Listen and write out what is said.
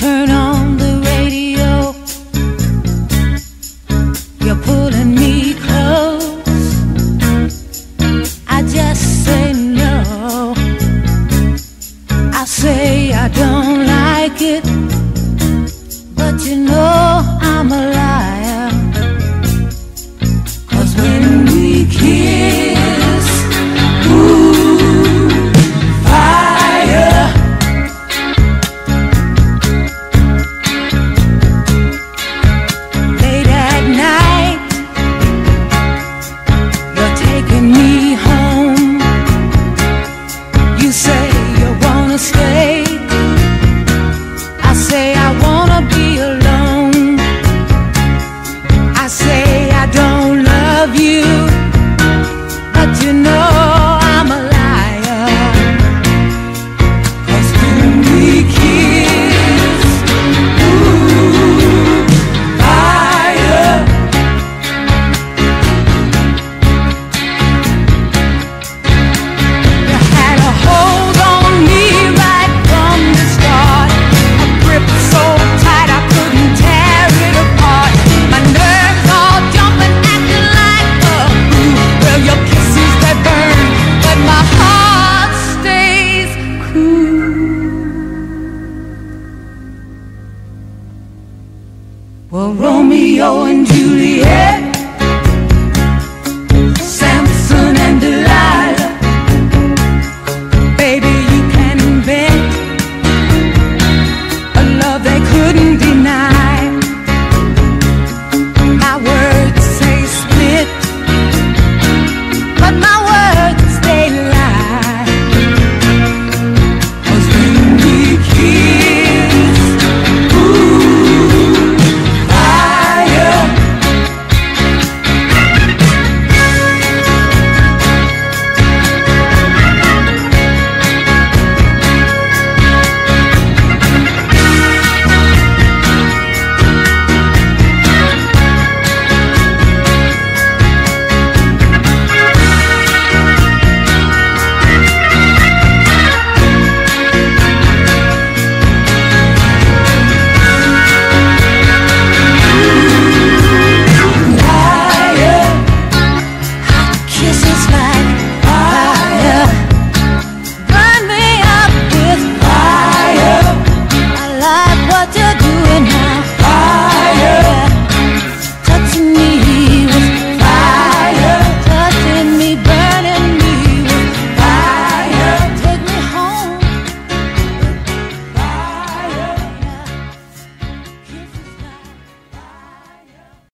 turn on the radio. You're pulling me close. I just say no. I say I don't like it, but you know. 你 Romeo and Juliet.